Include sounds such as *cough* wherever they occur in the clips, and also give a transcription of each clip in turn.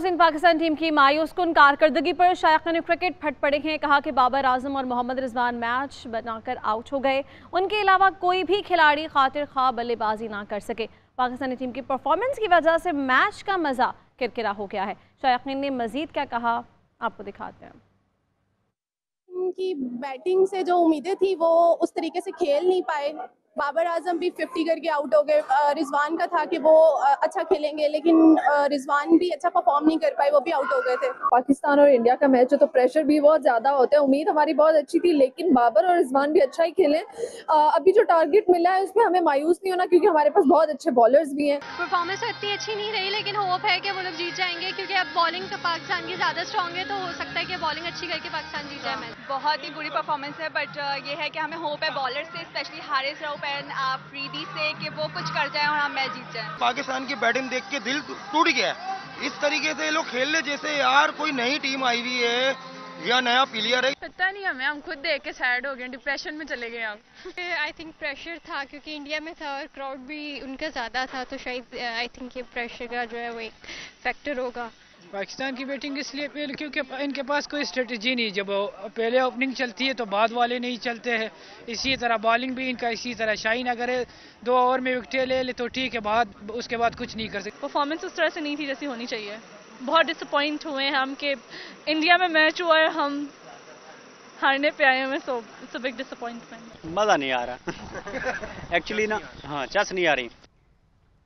नाजिन Pakistan team की मायूस कन कारकर्दगी पर शायक क्रिकेट फट पड़े हैं। कहा कि बाबर आज़म और मोहम्मद रिजवान मैच बनाकर आउट हो गए। उनके अलावा कोई भी खिलाड़ी खातिर खा बल्लेबाजी ना कर सके। पाकिस्तानी टीम की परफॉर्मेंस की वजह से मैच का मज़ा किरकिरा हो गया है। शायकीन ने मजीद क्या कहा? आपको दिखाते हैं। की बैटिंग से जो उम्मीदें थी, वो उस तरीके से खेल नहीं पाए। बाबर आज़म भी 50 करके आउट हो गए। रिजवान का था कि वो अच्छा खेलेंगे लेकिन रिजवान भी अच्छा परफॉर्म नहीं कर पाए वो भी आउट हो गए थे। पाकिस्तान और इंडिया का मैच है तो प्रेशर भी बहुत ज़्यादा होता है। उम्मीद हमारी बहुत अच्छी थी लेकिन बाबर और रिजवान भी अच्छा ही खेले। अभी जो टारगेट मिला है उसमें हमें मायूस नहीं होना क्योंकि हमारे पास बहुत अच्छे बॉलर्स भी हैं। परफॉर्मेंस इतनी अच्छी नहीं रही लेकिन होप है कि वो लोग जीत जाएँगे क्योंकि अब बॉलिंग तो पाकिस्तान की ज़्यादा स्ट्रॉन्ग है तो हो सकता है कि बॉलिंग अच्छी करके पाकिस्तान जीत जाए मैच बहुत ही बुरी परफॉर्मेंस है बट ये है कि हमें होप है बॉलर से स्पेशली हारिस राउप एंड आफरीदी से कि वो कुछ कर जाए और हम मैच जीत जाए। पाकिस्तान की बैटिंग देख के दिल टूट गया। इस तरीके से लोग खेल ले जैसे यार कोई नई टीम आई हुई है या नया प्लेयर है। पता नहीं हमें हम खुद देख के सैड हो गए डिप्रेशन में चले गए हम। आई थिंक प्रेशर था क्योंकि इंडिया में था और क्राउड भी उनका ज़्यादा था तो शायद आई थिंक ये प्रेशर का जो है वो एक फैक्टर होगा। पाकिस्तान की बैटिंग इसलिए पहले क्योंकि इनके पास कोई स्ट्रेटजी नहीं जब पहले ओपनिंग चलती है तो बाद वाले नहीं चलते हैं। इसी तरह बॉलिंग भी इनका इसी तरह। शाइन अगर दो ओवर में विकटें ले ले तो ठीक है बाद उसके बाद कुछ नहीं कर सकते। परफॉर्मेंस उस तरह से नहीं थी जैसी होनी चाहिए। बहुत डिसअपॉइंट हुए हैं हम कि इंडिया में मैच हुआ है हम हारने पे आए हैं so it's a big disappointment मज़ा नहीं आ रहा। *laughs* एक्चुअली ना हाँ चस नहीं आ रही।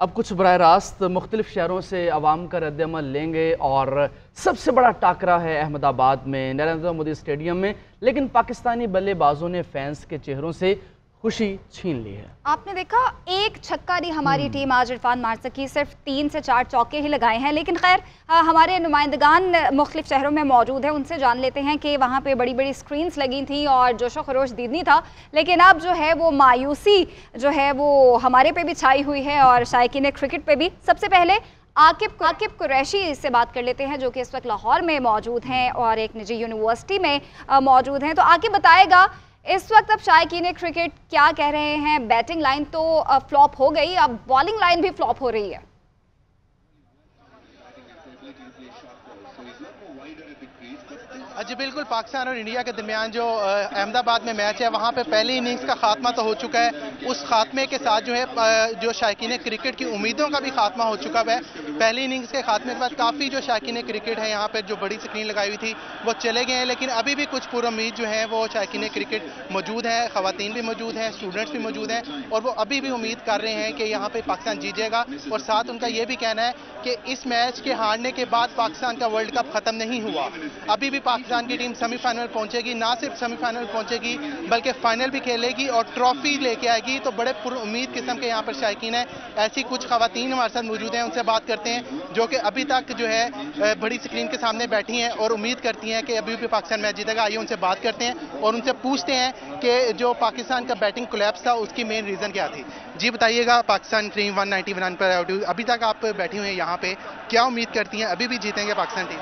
अब कुछ बर रास्त मुख्तलिफ़ शहरों से आवाम का रद्दमल लेंगे और सबसे बड़ा टाकरा है अहमदाबाद में, नरेंद्र मोदी स्टेडियम में, लेकिन पाकिस्तानी बल्लेबाजों ने फैंस के चेहरों से खुशी छीन ली है। आपने देखा एक छक्का नहीं हमारी हम्म। टीम आज इरफान मार सकी सिर्फ़ तीन से चार चौके ही लगाए हैं लेकिन खैर हमारे नुमाइंदगान मुख्तलिफ़ शहरों में मौजूद है उनसे जान लेते हैं कि वहाँ पे बड़ी बड़ी स्क्रीन्स लगी थी और जोशो खरोश दीदनी था लेकिन अब जो है वो मायूसी जो है वो हमारे पे भी छाई हुई है और शायकी क्रिकेट पे भी। सबसे पहले आकिब आकिब कुरैशी से बात कर लेते हैं जो कि इस वक्त लाहौर में मौजूद हैं और एक निजी यूनिवर्सिटी में मौजूद हैं। तो आकिब बताएगा इस वक्त अब शायकीन क्रिकेट क्या कह रहे हैं? बैटिंग लाइन तो फ्लॉप हो गई, अब बॉलिंग लाइन भी फ्लॉप हो रही है। जी, बिल्कुल, पाकिस्तान और इंडिया के दरमियान जो अहमदाबाद में मैच है, वहाँ पे पहली इनिंग्स का खात्मा तो हो चुका है। उस खात्मे के साथ जो है जो शायकीन क्रिकेट की उम्मीदों का भी खात्मा हो चुका है। पहली इनिंग्स के खात्मे के बाद काफ़ी जो शायकीन क्रिकेट है, यहाँ पर जो बड़ी स्क्रीन लगाई हुई थी, वो चले गए हैं, लेकिन अभी भी कुछ पूरा उम्मीद जो है, वो शायकीन क्रिकेट मौजूद है खातन भी मौजूद हैं स्टूडेंट्स भी मौजूद हैं, और वो अभी भी उम्मीद कर रहे हैं कि यहाँ पर पाकिस्तान जीतेगा। और साथ उनका ये भी कहना है कि इस मैच के हारने के बाद पाकिस्तान का वर्ल्ड कप ख़त्म नहीं हुआ। अभी भी पाकिस्तान पाकिस्तान की टीम सेमीफाइनल पहुंचेगी, ना सिर्फ़ सेमीफाइनल पहुंचेगी, बल्कि फाइनल भी खेलेगी और ट्रॉफी लेके आएगी। तो बड़े उम्मीद किस्म के यहाँ पर शायकीन है। ऐसी कुछ खातन हमारे साथ मौजूद हैं, उनसे बात करते हैं, जो कि अभी तक जो है बड़ी स्क्रीन के सामने बैठी हैं और उम्मीद करती हैं कि अभी भी पाकिस्तान मैच जीतेगा। आइए उनसे बात करते हैं और उनसे पूछते हैं कि जो पाकिस्तान का बैटिंग कोलेप्स था, उसकी मेन रीज़न क्या थी। जी बताइएगा Pakistan team one ninety one पर अभी तक आप बैठी हुई हैं यहाँ पे। क्या उम्मीद करती हैं अभी भी जीतेंगे पाकिस्तान टीम?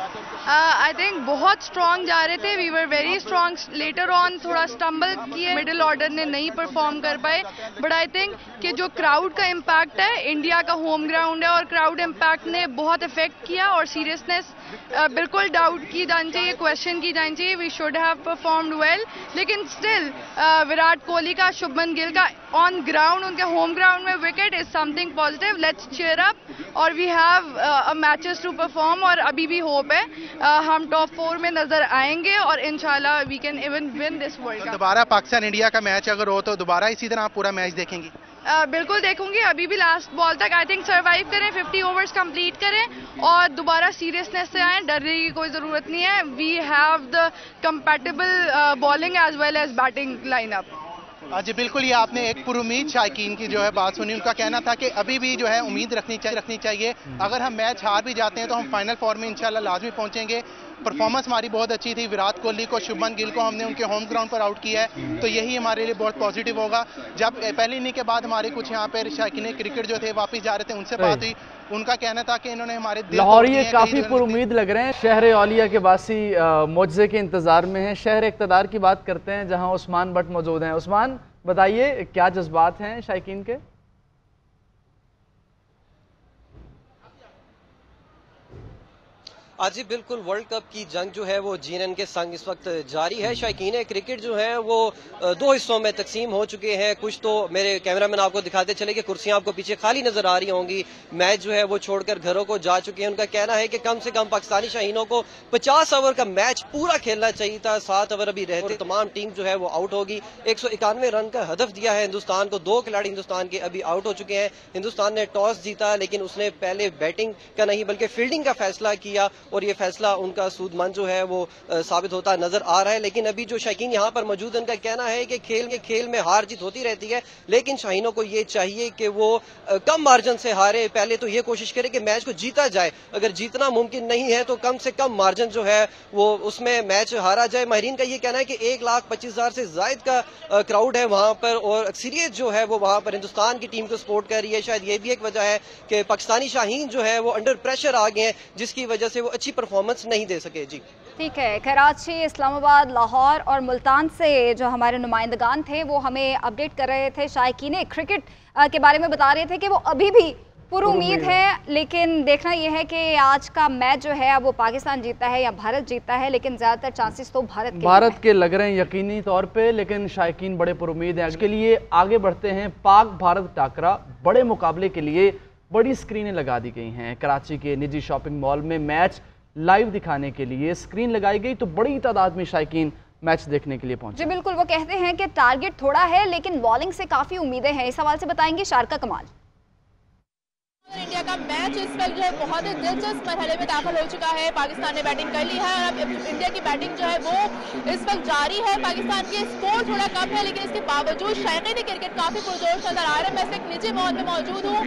आई थिंक बहुत स्ट्रॉन्ग जा रहे थे। We were very strong later on थोड़ा स्टम्बल किए। मिडिल ऑर्डर ने नहीं परफॉर्म कर पाए। बट आई थिंक कि जो क्राउड का इम्पैक्ट है इंडिया का होम ग्राउंड है और क्राउड इम्पैक्ट ने बहुत इफ़ेक्ट किया और सीरियसनेस uh, बिल्कुल डाउट की जानी चाहिए क्वेश्चन की जानी चाहिए we should have performed well लेकिन स्टिल uh, विराट कोहली का शुभमन गिल का ऑन ग्राउंड उनके होम ग्राउंड में wicket is something positive let's cheer up और we have matches to perform और अभी भी होप है. Uh, हम टॉप फोर में नज़र आएँगे और इनशाला we can even win this world दोबारा पाकिस्तान इंडिया का मैच अगर हो तो दोबारा इसी तरह आप पूरा मैच देखेंगी। बिल्कुल देखूँगी। अभी भी लास्ट बॉल तक आई थिंक सर्वाइव करें 50 ओवर्स कंप्लीट करें और दोबारा सीरियसनेस से आए। डरने की कोई ज़रूरत नहीं है। We have the compatible bowling as well as batting lineup जी, बिल्कुल, ये आपने एक पुरुद शायकीन की जो है बात सुनी। उनका कहना था कि अभी भी जो है उम्मीद रखनी चाहिए रखनी चाहिए। अगर हम मैच हार भी जाते हैं तो हम फाइनल फॉर में इंशाल्लाह लाजमी पहुँचेंगे। परफॉर्मेंस हमारी बहुत अच्छी थी। विराट कोहली को शुभमन गिल को हमने उनके होम ग्राउंड पर आउट किया है। तो यही हमारे लिए बहुत पॉजिटिव होगा। जब पहले इनिंग के बाद हमारे कुछ यहाँ पर शायकीन क्रिकेट जो थे वापस जा रहे थे उनसे बात हुई। उनका कहना था कि इन्होंने हमारे लाहौरी काफ़ी पुरुद लग रहे हैं। शहर औलिया के बासी मुआवजे के इंतज़ार में है। शहर इकतदार की बात करते हैं जहाँ उस्मान भट्ट मौजूद हैं। उस्मान बताइए क्या जज्बात हैं शायकीन के? आज ही बिल्कुल वर्ल्ड कप की जंग जो है वो जीएनएन के संग इस वक्त जारी है। शायकीन क्रिकेट जो है वो दो हिस्सों में तकसीम हो चुके हैं। कुछ तो मेरे कैमरामैन आपको दिखाते चले कि कुर्सियाँ आपको पीछे खाली नज़र आ रही होंगी। मैच जो है वो छोड़कर घरों को जा चुके हैं। उनका कहना है कि कम से कम पाकिस्तानी शाहीनों को पचास ओवर का मैच पूरा खेलना चाहिए था। सात ओवर अभी रहते तमाम टीम जो है वो आउट होगी। एक सौ इक्यानवे रन का हदफ दिया है हिंदुस्तान को। दो खिलाड़ी हिंदुस्तान के अभी आउट हो चुके हैं। हिंदुस्तान ने टॉस जीता लेकिन उसने पहले बैटिंग का नहीं बल्कि फील्डिंग का फैसला किया। और ये फैसला उनका सूदमंद जो है वो साबित होता नज़र आ रहा है। लेकिन अभी जो शाहीन यहाँ पर मौजूद उनका कहना है कि खेल के खेल में हार जीत होती रहती है, लेकिन शाहीनों को ये चाहिए कि वो कम मार्जिन से हारे। पहले तो ये कोशिश करे कि मैच को जीता जाए। अगर जीतना मुमकिन नहीं है तो कम से कम मार्जिन जो है वो, उसमें मैच हारा जाए। माहरीन का ये कहना है कि एक लाख पच्चीस हज़ार से जायद का क्राउड है वहाँ पर, और अक्सरियत जो है वो वहाँ पर हिंदुस्तान की टीम को सपोर्ट कर रही है। शायद ये भी एक वजह है कि पाकिस्तानी शाहीन जो है वो अंडर प्रेशर आ गए हैं, जिसकी वजह से वो अच्छी परफॉर्मेंस नहीं दे सके जी। ठीक है कराची इस्लामाबाद लाहौर और मुल्तान से जो हमारे नुमाइंदगान थे वो हमें अपडेट कर रहे थे शायकीन क्रिकेट के बारे में बता रहे थे कि वो अभी भी पूरी उम्मीद है। लेकिन देखना यह है कि आज का मैच जो है वो पाकिस्तान जीता है या भारत जीता है लेकिन ज़्यादातर चांसेस तो भारत के भारत के लग रहे हैं यकीनी तौर पे लेकिन शायकीन बड़े पर उम्मीद हैं। इसके लिए आगे बढ़ते हैं। पाक भारत टाकरा बड़े मुकाबले के लिए बड़ी स्क्रीनें लगा दी गई हैं। कराची के निजी शॉपिंग मॉल में मैच लाइव दिखाने के लिए स्क्रीन लगाई गई तो बड़ी तादाद में शायक मैच देखने के लिए पहुँचे। जी, बिल्कुल, वो कहते हैं कि टारगेट थोड़ा है, लेकिन बॉलिंग से काफ़ी उम्मीदें हैं। इस सवाल से बताएँगे शारका कमाल। का मैच इस वक्त जो है बहुत ही दिलचस्प मरहले में दाखिल हो चुका है। पाकिस्तान ने बैटिंग कर ली है और अब इंडिया की बैटिंग जो है वो इस वक्त जारी है। पाकिस्तान के स्कोर थोड़ा कम है, लेकिन इसके बावजूद शायकीन क्रिकेट काफ़ी पुरजोश नज़र आ रहा है। मैं इस निजी मॉल में मौजूद हूँ।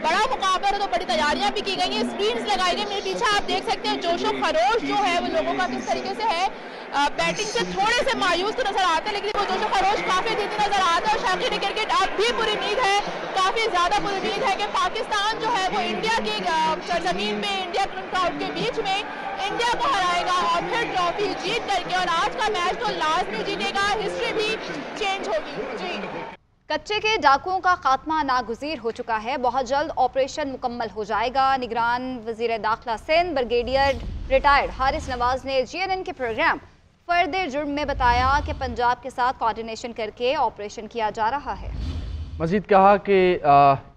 बड़ा मुकाबला है तो बड़ी तैयारियाँ भी की गई हैं। स्क्रीन लगाई गई मेरे पीछे आप देख सकते हैं जोशो खरोश जो है वो लोगों का किस तरीके से है। बैटिंग से थोड़े से मायूस तो नज़र आते हैं, लेकिन वो जोशो खरोश काफ़ी दिन नज़र आता है और शायकीन क्रिकेट अब भी पूरी उम्मीद है, काफ़ी ज़्यादा पूरी उम्मीद है कि पाकिस्तान जो है वो इंडिया की सरजमीन में इंडिया क्राउड के बीच में इंडिया को हराएगा और फिर ट्रॉफी जीत करके और आज का मैच तो लाजमी जीतेगा हिस्ट्री भी चेंज होगी। जी। कच्चे के डाकुओं का खात्मा नागुजीर हो चुका है, बहुत जल्द ऑपरेशन मुकम्मल हो जाएगा। निगरान वज़ीर दाखिला सिंध ब्रिगेडियर रिटायर्ड हारिस नवाज़ ने जीएनएन के प्रोग्राम फर्द जुर्म में बताया कि पंजाब के साथ कोऑर्डिनेशन करके ऑपरेशन किया जा रहा है। मजीद कहा कि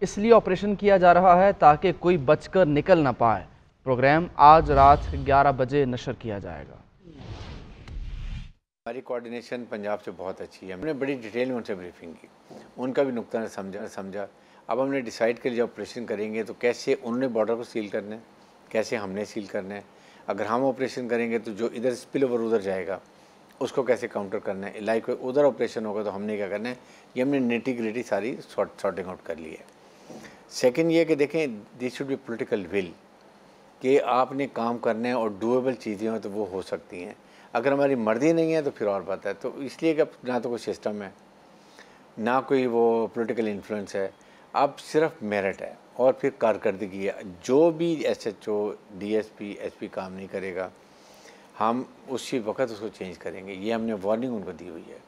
इसलिए ऑपरेशन किया जा रहा है ताकि कोई बचकर निकल ना पाए। प्रोग्राम आज रात 11 बजे नशर किया जाएगा। हमारी कोऑर्डिनेशन पंजाब से बहुत अच्छी है। हमने बड़ी डिटेल में उनसे ब्रीफिंग की। उनका भी नुकता समझा समझा। अब हमने डिसाइड कर जब ऑपरेशन करेंगे तो कैसे उन्होंने बॉर्डर को सील करना है? कैसे हमने सील करना है? अगर हम ऑपरेशन करेंगे तो जो इधर स्पिल ओवर उधर जाएगा, उसको कैसे काउंटर करना है? लाइक उधर ऑपरेशन होगा तो हमने क्या करना है? ये हमने नेटी ग्रेटी सारी सॉर्टिंग आउट कर ली है। सेकेंड ये कि देखें this should be political will कि आपने काम करना और डूएबल चीज़ें हो तो वो हो सकती हैं। अगर हमारी मर्ज़ी नहीं है तो फिर और बात है। तो इसलिए कि ना तो कोई सिस्टम है, ना कोई वो पोलिटिकल इन्फ्लुएंस है। अब सिर्फ़ मेरिट है। और फिर कारकर्दगी जो भी S H O D S P S P काम नहीं करेगा, हम उसी वक्त उसको चेंज करेंगे। ये हमने वार्निंग उनको दी हुई है।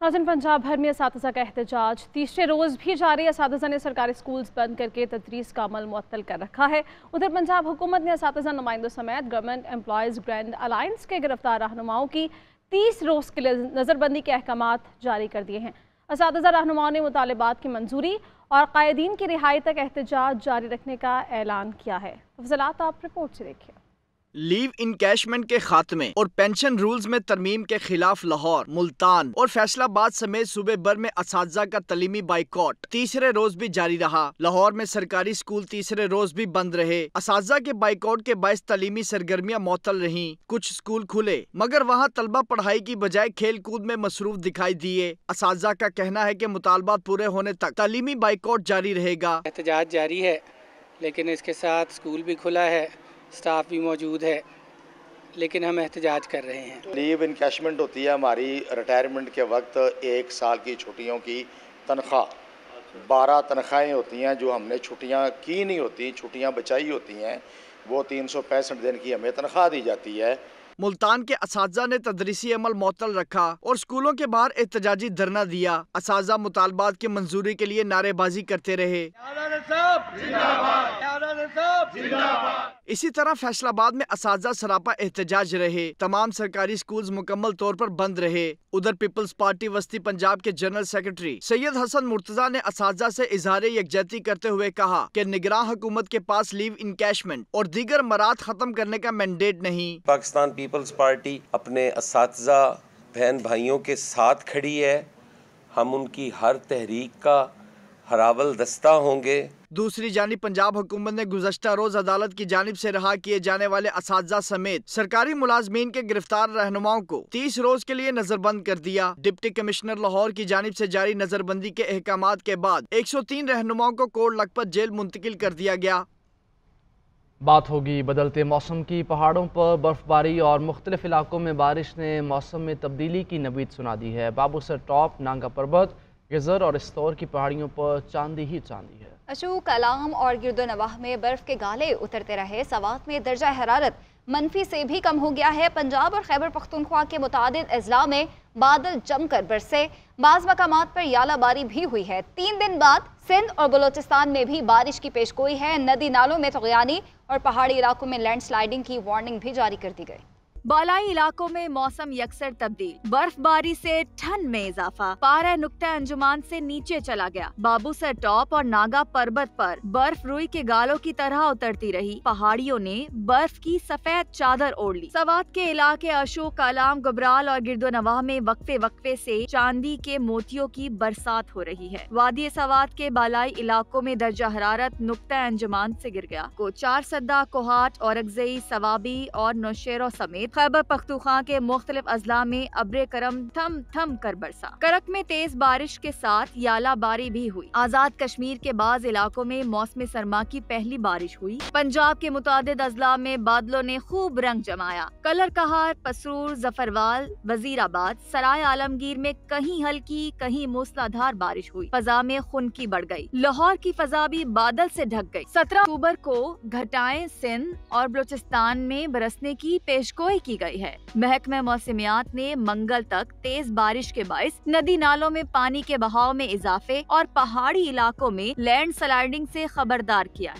नाजन पंजाब भर में इस का एहतजाज। तीसरे रोज़ भी जारी इस ने सरकारी स्कूल्स बंद करके तदरीस का अमल मुअत्तल कर रखा है। उधर पंजाब हुकूमत ने इस नुमाइंदों समेत गवर्नमेंट एम्प्लॉज़ ग्रैंड अलायंस के गिरफ़्तार रहनुमाओं की तीस रोज़ के लिए नज़रबंदी के अहकाम जारी कर दिए हैं। इस रहनुमाओं ने मुतालबात की मंजूरी और कायदीन की रिहाई तक एहतजाज जारी रखने का ऐलान किया है। फजलात, आप रिपोर्ट से देखिए। लीव इनकैशमेंट के खात्मे और पेंशन रूल्स में तरमीम के खिलाफ लाहौर, मुल्तान और फैसलाबाद समेत सूबे भर में इस का तलीमी बाइकॉट। तीसरे रोज भी जारी रहा। लाहौर में सरकारी स्कूल तीसरे रोज भी बंद रहे। इस के बाइकॉट के बायस तलीमी सरगर्मियाँ मअतल रही। कुछ स्कूल खुले, मगर वहाँ तलबा पढ़ाई की बजाय खेल कूद में मसरूफ दिखाई दिए। इस का कहना है की मुतालबात पूरे होने तक तलीमी बाइकॉट जारी रहेगा। एहतजाज जारी है, लेकिन इसके साथ स्कूल भी खुला है। स्टाफ भी मौजूद है लेकिन हम एहतजाज कर रहे हैं। लीव इनकैशमेंट होती है हमारी रिटायरमेंट के वक्त एक साल की छुट्टियों की तनख्वाह। बारह तनख्वाहें होती हैं जो हमने छुट्टियाँ की नहीं होती छुट्टियाँ बचाई होती हैं वो तीन सौ पैंसठ दिन की हमें तनख्वाह दी जाती है। मुल्तान के इस ने तदरीसी अमल मअतल रखा और स्कूलों के बाहर एहतजाजी धरना दिया। इस मुतालबात की मंजूरी के लिए नारेबाजी करते रहे। इसी तरह फैसलाबाद में इस सरापा एहतजाज रहे। तमाम सरकारी स्कूल्स मुकम्मल तौर पर बंद रहे। उधर पीपल्स पार्टी वस्ती पंजाब के जनरल सेक्रेटरी सैयद हसन मुर्तजा ने इस से इजहार यकजहती करते हुए कहा कि निगरान हुकूमत के पास लीव इनकैशमेंट और दीगर मराद खत्म करने का मैंडेट नहीं। पाकिस्तान पीपल्स पार्टी अपने इस बहन भाइयों के साथ खड़ी है। हम उनकी हर तहरीक का हरावल दस्ता होंगे। दूसरी जानी पंजाब हुकूमत ने गुजशत रोज अदालत की जानब ऐसी रहा किए जाने वाले इस समेत सरकारी मुलाजमीन के गिरफ़्तार रहनुमाओं को तीस रोज के लिए नजरबंद कर दिया। डिप्टी कमिश्नर लाहौर की जानब ऐसी जारी नजरबंदी के अहकाम के बाद एक सौ तीन रहनुमाओं को कोर्ट लखपत जेल मुंतकिल कर दिया गया। बात होगी बदलते मौसम की। पहाड़ों पर बर्फबारी और मुख्तलिफ़ इलाकों में बारिश ने मौसम में तब्दीली की नवीद सुना दी है। बाबूसर टॉप नांगा पर्वत गजर और इस्तौर की पहाड़ियों पर चांदी ही चांदी है। अशोक, कलाम और गिरदोनवाह में बर्फ़ के गाले उतरते रहे। सवात में दर्जा हरारत मनफी से भी कम हो गया है। पंजाब और खैबर पख्तनख्वा के मुताद अजला में बादल जमकर बरसे। बाज मकाम पर यालाबारी भी हुई है। तीन दिन बाद सिंध और बलोचिस्तान में भी बारिश की पेशगोई है। नदी नालों में तगयानी और पहाड़ी इलाकों में लैंडस्लाइडिंग की वार्निंग भी जारी कर दी गई। बालाई इलाकों में मौसम यकसर तब्दील। बर्फबारी से ठंड में इजाफा। पारा नुकता अंजुमान से नीचे चला गया। बाबूसर टॉप और नागा पर्वत पर बर्फ़ रुई के गालों की तरह उतरती रही। पहाड़ियों ने बर्फ़ की सफ़ेद चादर ओढ़ ली। सवात के इलाके अशोक कलाम गबराल और गिरदो नवाह में वक्फे वक्फे से चांदी के मोतियों की बरसात हो रही है। वादी सवात के बालाई इलाकों में दर्जा हरारत नुकता अंजुमान से गिर गया। को चार सद्दा, कोहाट और सवाबी और नौशेरों समेत खैबर पख्तूखा के मुख्तलिफ़ अजला में अब्र करम थम थम कर बरसा। करक में तेज बारिश के साथ याला बारी भी हुई। आज़ाद कश्मीर के बाद इलाकों में मौसम सरमा की पहली बारिश हुई। पंजाब के मुताद अजला में बादलों ने खूब रंग जमाया। कलर कहार, पसरूर, जफरवाल, वजीराबाद, सराय आलमगीर में कहीं हल्की, कहीं मूसलाधार बारिश हुई। फजा में खुनकी बढ़ गई। लाहौर की फजा भी बादल से ढक गई। सत्रह अक्टूबर को घटाएँ सिंध और बलोचिस्तान में बरसने की पेशगोई की गई है। महकमे मौसमियात ने मंगल तक तेज बारिश के बायस नदी नालों में पानी के बहाव में इजाफे और पहाड़ी इलाकों में लैंड स्लाइडिंग से खबरदार किया है।